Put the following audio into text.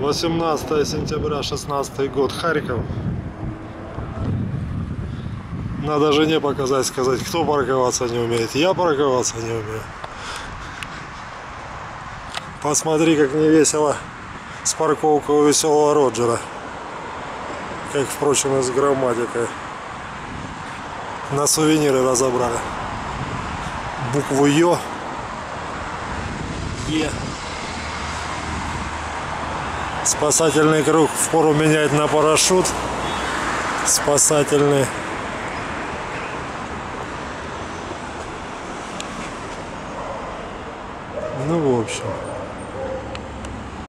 18 сентября 16 год Харьков. Надо жене показать, сказать, кто парковаться не умеет. Я парковаться не умею. Посмотри, как не весело с парковкой у веселого Роджера. Как, впрочем, и с грамматикой. На сувениры разобрали. Букву Ё. Е. Спасательный круг впору менять на парашют. Спасательный. Ну, в общем.